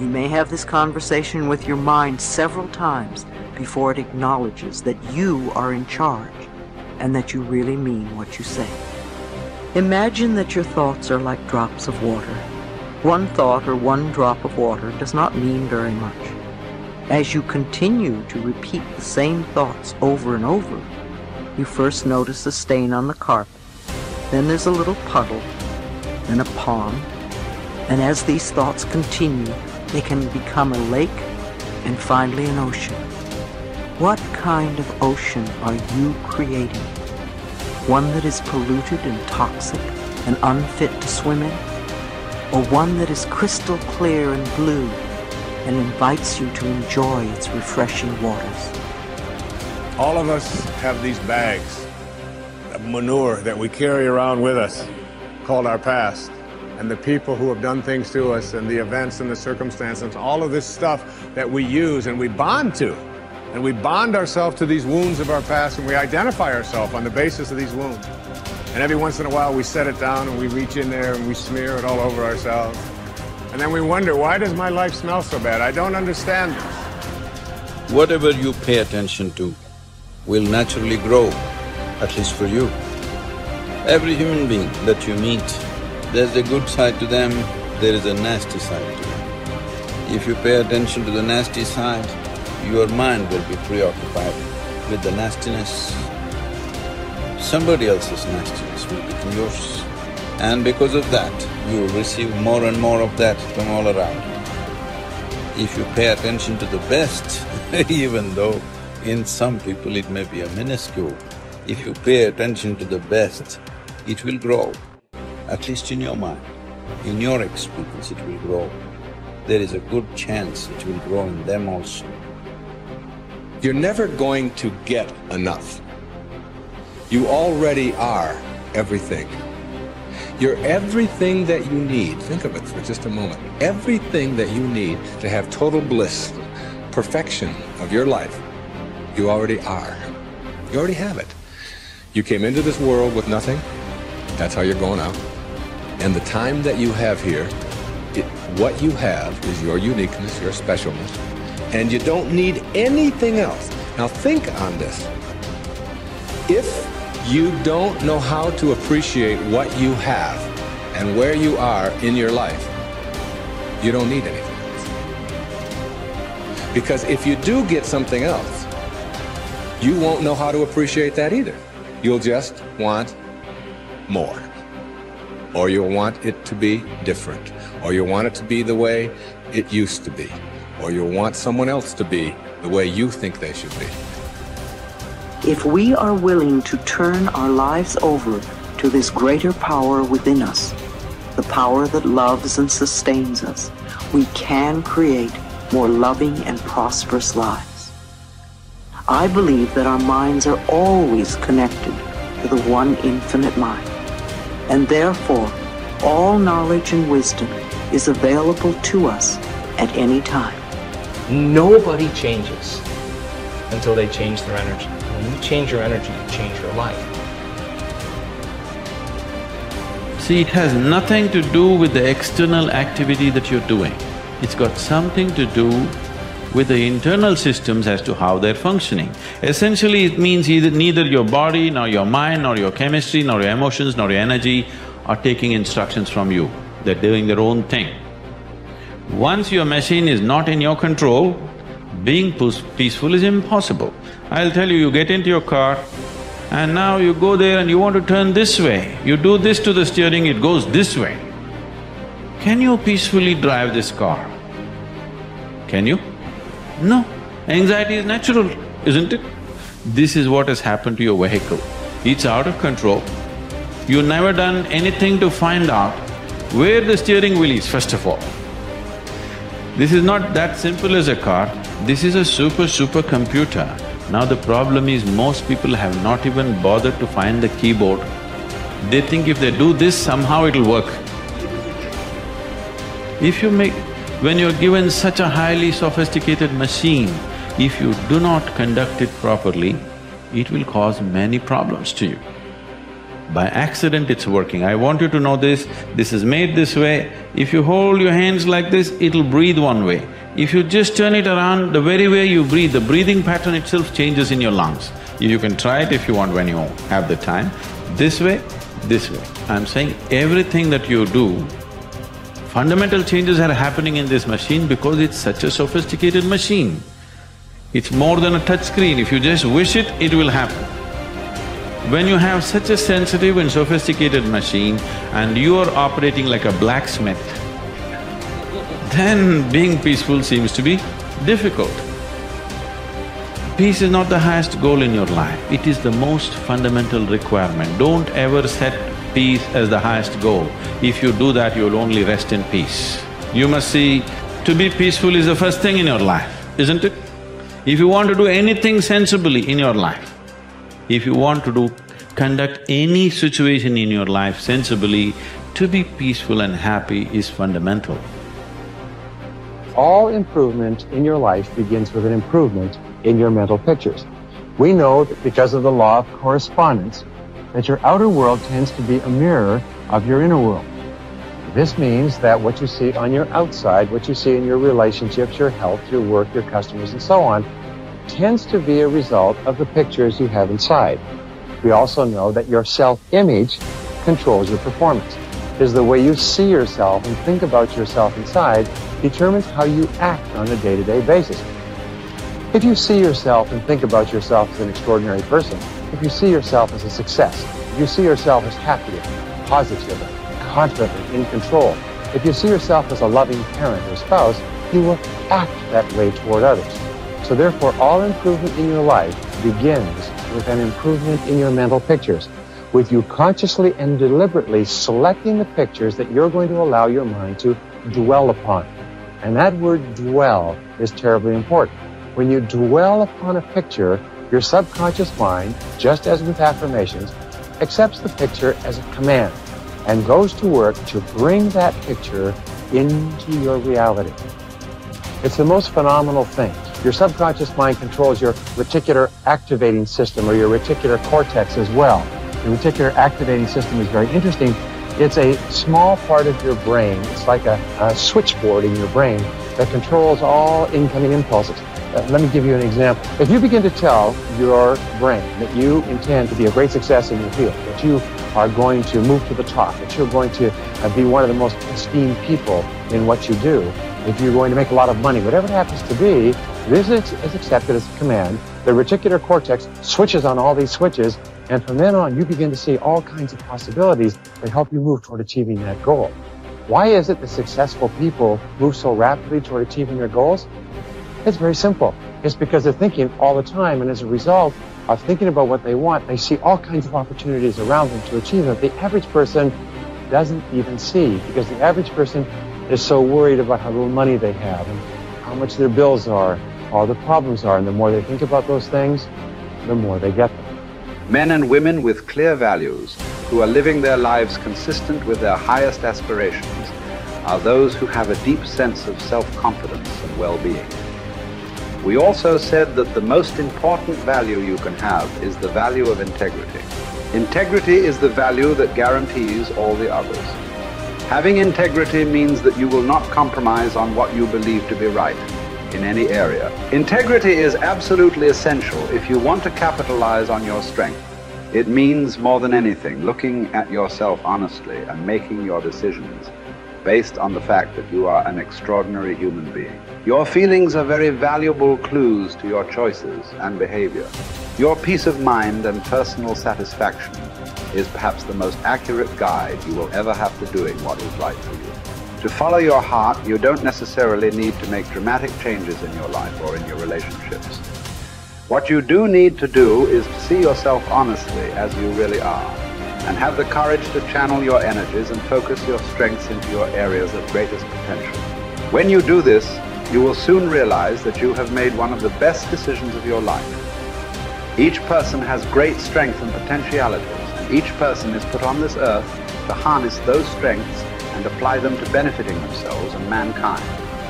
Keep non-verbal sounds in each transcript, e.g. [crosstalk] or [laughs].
You may have this conversation with your mind several times before it acknowledges that you are in charge and that you really mean what you say. Imagine that your thoughts are like drops of water. One thought or one drop of water does not mean very much. As you continue to repeat the same thoughts over and over, you first notice a stain on the carpet, then there's a little puddle, then a pond, and as these thoughts continue, they can become a lake and finally an ocean. What kind of ocean are you creating? One that is polluted and toxic and unfit to swim in? Or one that is crystal clear and blue and invites you to enjoy its refreshing waters? All of us have these bags of manure that we carry around with us called our past. And the people who have done things to us and the events and the circumstances, all of this stuff that we use and we bond to. And we bond ourselves to these wounds of our past and we identify ourselves on the basis of these wounds. And every once in a while we set it down and we reach in there and we smear it all over ourselves. And then we wonder, why does my life smell so bad? I don't understand this. Whatever you pay attention to will naturally grow, at least for you. Every human being that you meet, there's a good side to them, there is a nasty side to them. If you pay attention to the nasty side, your mind will be preoccupied with the nastiness. Somebody else's nastiness will become yours. And because of that, you will receive more and more of that from all around. If you pay attention to the best, [laughs] even though in some people it may be a minuscule, if you pay attention to the best, it will grow, at least in your mind. In your experience, it will grow. There is a good chance it will grow in them also. You're never going to get enough. You already are everything. You're everything that you need. Think of it for just a moment. Everything that you need to have total bliss, perfection of your life, you already are. You already have it. You came into this world with nothing. That's how you're going out. And the time that you have here, it, what you have is your uniqueness, your specialness, and you don't need anything else. Now think on this. If you don't know how to appreciate what you have and where you are in your life, you don't need anything else. Because if you do get something else, you won't know how to appreciate that either. You'll just want more. Or you'll want it to be different. Or you'll want it to be the way it used to be or you'll want someone else to be the way you think they should be. If we are willing to turn our lives over to this greater power within us, the power that loves and sustains us, we can create more loving and prosperous lives. I believe that our minds are always connected to the one infinite mind, and therefore all knowledge and wisdom is available to us at any time. Nobody changes until they change their energy. When you change your energy, you change your life. See, it has nothing to do with the external activity that you're doing. It's got something to do with the internal systems as to how they're functioning. Essentially, it means either neither your body, nor your mind, nor your chemistry, nor your emotions, nor your energy are taking instructions from you. They're doing their own thing. Once your machine is not in your control, being peaceful is impossible. I'll tell you, you get into your car and now you go there and you want to turn this way. You do this to the steering, it goes this way. Can you peacefully drive this car? Can you? No. Anxiety is natural, isn't it? This is what has happened to your vehicle. It's out of control. You've never done anything to find out where the steering wheel is, first of all. This is not that simple as a car, this is a super super computer. Now the problem is most people have not even bothered to find the keyboard. They think if they do this, somehow it'll work. If you make… when you're given such a highly sophisticated machine, if you do not conduct it properly, it will cause many problems to you. By accident it's working. I want you to know this, this is made this way. If you hold your hands like this, it'll breathe one way. If you just turn it around, the very way you breathe, the breathing pattern itself changes in your lungs. You can try it if you want when you have the time. This way, this way. I'm saying everything that you do, fundamental changes are happening in this machine because it's such a sophisticated machine. It's more than a touch screen, if you just wish it, it will happen. When you have such a sensitive and sophisticated machine and you are operating like a blacksmith, then being peaceful seems to be difficult. Peace is not the highest goal in your life, it is the most fundamental requirement. Don't ever set peace as the highest goal. If you do that, you'll only rest in peace. You must see, to be peaceful is the first thing in your life, isn't it? If you want to do anything sensibly in your life, if you want to do… conduct any situation in your life sensibly, to be peaceful and happy is fundamental. All improvement in your life begins with an improvement in your mental pictures. We know that because of the law of correspondence, that your outer world tends to be a mirror of your inner world. This means that what you see on your outside, what you see in your relationships, your health, your work, your customers, and so on, tends to be a result of the pictures you have inside. We also know that your self-image controls your performance. Is the way you see yourself and think about yourself inside determines how you act on a day-to-day basis. If you see yourself and think about yourself as an extraordinary person, if you see yourself as a success, if you see yourself as happy, positive, confident, in control, if you see yourself as a loving parent or spouse, you will act that way toward others. So therefore, all improvement in your life begins with an improvement in your mental pictures, with you consciously and deliberately selecting the pictures that you're going to allow your mind to dwell upon. And that word dwell is terribly important. When you dwell upon a picture, your subconscious mind, just as with affirmations, accepts the picture as a command and goes to work to bring that picture into your reality. It's the most phenomenal thing. Your subconscious mind controls your reticular activating system or your reticular cortex as well. The reticular activating system is very interesting. It's a small part of your brain. It's like a, a switchboard in your brain that controls all incoming impulses. Uh, let me give you an example. If you begin to tell your brain that you intend to be a great success in your field, that you are going to move to the top, that you're going to uh, be one of the most esteemed people in what you do, if you're going to make a lot of money, whatever it happens to be, this is, is accepted as a command. The reticular cortex switches on all these switches, and from then on, you begin to see all kinds of possibilities that help you move toward achieving that goal. Why is it that successful people move so rapidly toward achieving their goals? It's very simple. It's because they're thinking all the time, and as a result of thinking about what they want, they see all kinds of opportunities around them to achieve it. The average person doesn't even see because the average person is so worried about how little money they have and how much their bills are, all the problems are. And the more they think about those things, the more they get them. Men and women with clear values who are living their lives consistent with their highest aspirations are those who have a deep sense of self-confidence and well-being. We also said that the most important value you can have is the value of integrity. Integrity is the value that guarantees all the others. Having integrity means that you will not compromise on what you believe to be right in any area. Integrity is absolutely essential if you want to capitalize on your strength. It means more than anything looking at yourself honestly and making your decisions based on the fact that you are an extraordinary human being. Your feelings are very valuable clues to your choices and behavior. Your peace of mind and personal satisfaction is perhaps the most accurate guide you will ever have to doing what is right for you. To follow your heart, you don't necessarily need to make dramatic changes in your life or in your relationships. What you do need to do is to see yourself honestly as you really are and have the courage to channel your energies and focus your strengths into your areas of greatest potential. When you do this, you will soon realize that you have made one of the best decisions of your life. Each person has great strength and potentialities, each person is put on this earth to harness those strengths and apply them to benefiting themselves and mankind.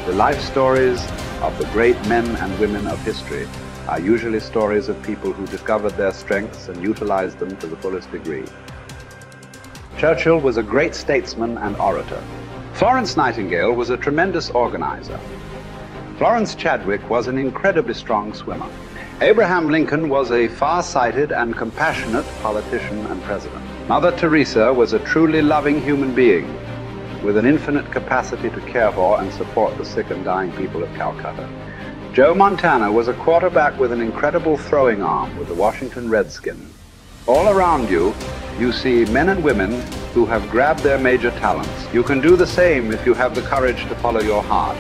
The life stories of the great men and women of history are usually stories of people who discovered their strengths and utilized them to the fullest degree. Churchill was a great statesman and orator. Florence Nightingale was a tremendous organizer. Florence Chadwick was an incredibly strong swimmer. Abraham Lincoln was a far-sighted and compassionate politician and president. Mother Teresa was a truly loving human being with an infinite capacity to care for and support the sick and dying people of Calcutta. Joe Montana was a quarterback with an incredible throwing arm with the Washington Redskins. All around you, you see men and women who have grabbed their major talents. You can do the same if you have the courage to follow your heart.